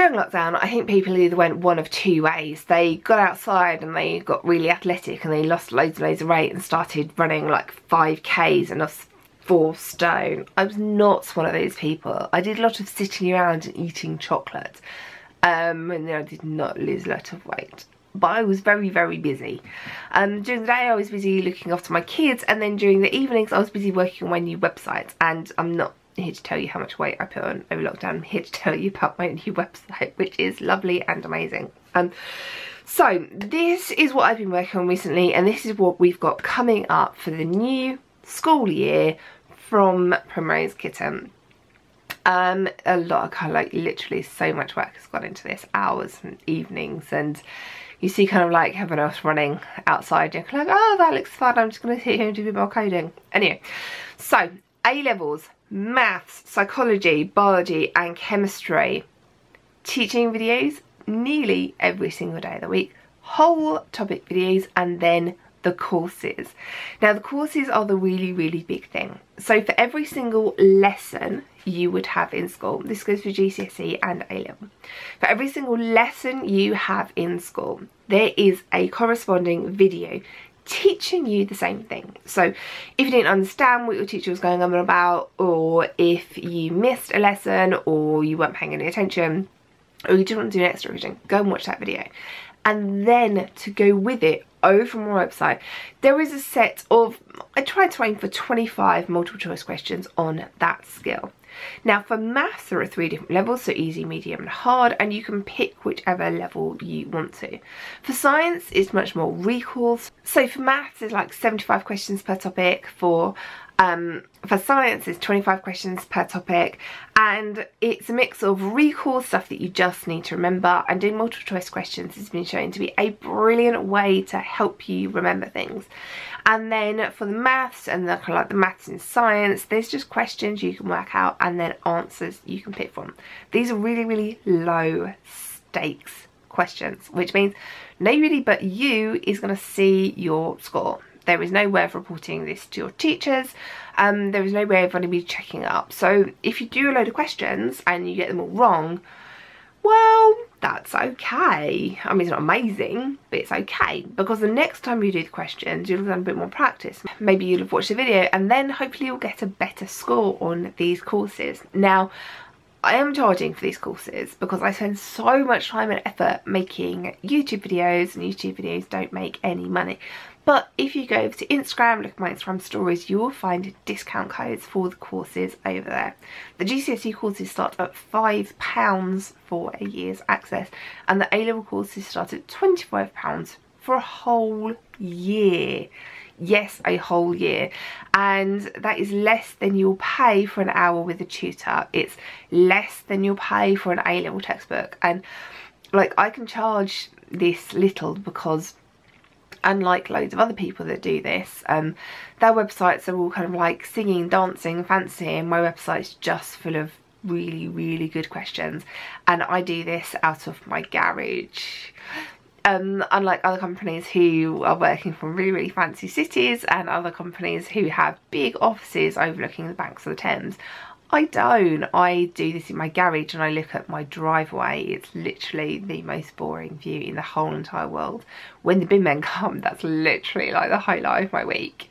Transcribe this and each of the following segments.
during lockdown, I think people either went one of two ways. They got outside and they got really athletic and they lost loads and loads of weight and started running like 5Ks and lost four stone. I was not one of those people. I did a lot of sitting around and eating chocolate. Um, and I did not lose a lot of weight but I was very very busy um, during the day I was busy looking after my kids and then during the evenings I was busy working on my new website and I'm not here to tell you how much weight I put on over lockdown. I'm here to tell you about my new website, which is lovely and amazing. Um, so this is what I've been working on recently and this is what we've got coming up for the new school year from Primrose Kitten. Um, a lot of kind of like literally so much work has gone into this, hours and evenings and you see kind of like everyone else running outside you're like, oh that looks fun, I'm just going to sit here and do a bit more coding. Anyway, so A-levels, maths, psychology, biology and chemistry. Teaching videos nearly every single day of the week. Whole topic videos and then the courses. Now the courses are the really, really big thing. So for every single lesson you would have in school, this goes for GCSE and A-level. For every single lesson you have in school, there is a corresponding video teaching you the same thing. So if you didn't understand what your teacher was going on about or if you missed a lesson or you weren't paying any attention or you didn't want to do an extra revision, go and watch that video. And then to go with it over from our website, there is a set of, I tried to aim for 25 multiple choice questions on that skill. Now for maths there are three different levels, so easy, medium and hard, and you can pick whichever level you want to. For science it's much more recalls, so for maths it's like 75 questions per topic, for um, for science it's 25 questions per topic and it's a mix of recall stuff that you just need to remember and doing multiple choice questions has been shown to be a brilliant way to help you remember things. And then for the maths and the kind of like the maths and science there's just questions you can work out and then answers you can pick from. These are really really low stakes questions which means nobody but you is going to see your score there is no way of reporting this to your teachers. Um, there is no way of anybody checking up. So if you do a load of questions and you get them all wrong, well, that's okay. I mean, it's not amazing, but it's okay. Because the next time you do the questions, you'll have done a bit more practice. Maybe you'll have watched the video and then hopefully you'll get a better score on these courses. Now, I am charging for these courses because I spend so much time and effort making YouTube videos and YouTube videos don't make any money. But if you go over to Instagram, look at my Instagram stories, you will find discount codes for the courses over there. The GCSE courses start at £5 for a year's access and the A-level courses start at £25 for a whole year. Yes a whole year. And that is less than you'll pay for an hour with a tutor. It's less than you'll pay for an A-level textbook. And like I can charge this little because unlike loads of other people that do this um, their websites are all kind of like singing dancing fancy and my website's just full of really really good questions and I do this out of my garage. Um, unlike other companies who are working from really, really fancy cities and other companies who have big offices overlooking the banks of the Thames, I don't. I do this in my garage and I look at my driveway. It's literally the most boring view in the whole entire world. When the bin men come, that's literally like the highlight of my week.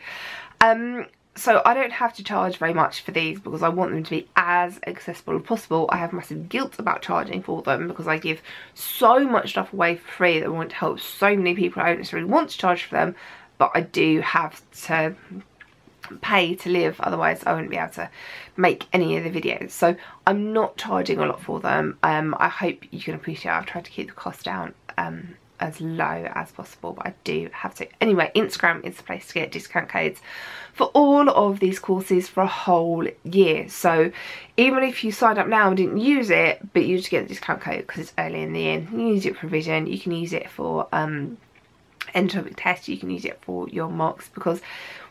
Um, so I don't have to charge very much for these because I want them to be as accessible as possible. I have massive guilt about charging for them because I give so much stuff away for free that I want to help so many people I don't necessarily want to charge for them but I do have to pay to live otherwise I wouldn't be able to make any of the videos so I'm not charging a lot for them um, I hope you can appreciate I've tried to keep the cost down um, as low as possible but I do have to. Anyway, Instagram is the place to get discount codes for all of these courses for a whole year. So even if you signed up now and didn't use it, but you just get the discount code because it's early in the year, you can use it for revision, you can use it for um, end topic test, you can use it for your mocks because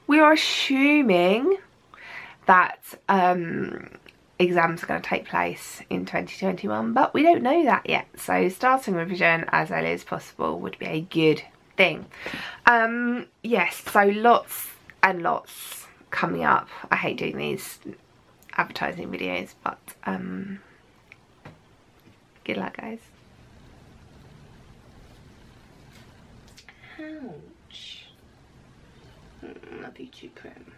we are assuming that um, exams are going to take place in 2021 but we don't know that yet. So starting revision as early as possible would be a good thing. Um yes so lots and lots coming up. I hate doing these advertising videos but um Good luck, guys. That'd be too prim.